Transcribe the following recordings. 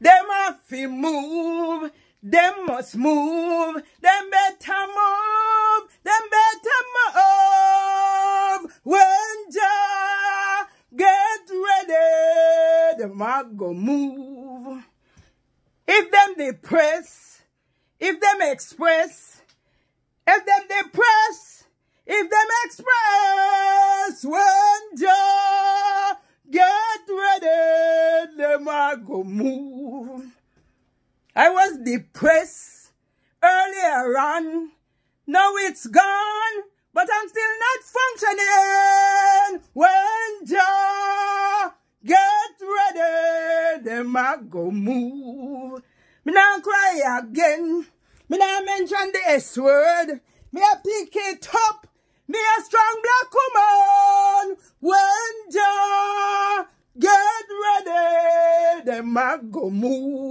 Them have to move. Them must move. Them better move. Them better move. When Jah get ready, them a go move. If them they press, if them express, if them they press, if them express, when Jah get ready, them a go move. I was depressed earlier on. Now it's gone, but I'm still not functioning. When Jah get ready, them I go move. Me not cry again. Me not mention the S word. Me a pick it up. Me a strong black woman. When Jah get ready, them I go move.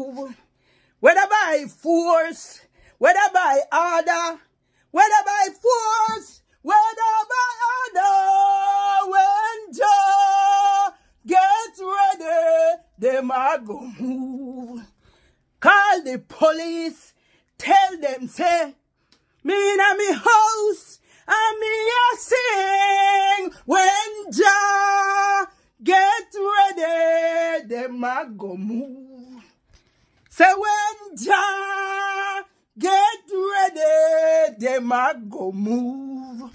Whether by force, whether by order, whether by force, whether by order, when Jah get ready, them a go move. Call the police, tell them say, me in a me house, and me a sing. When Jah get ready, them a go move. Say when Jah get ready, them a go move.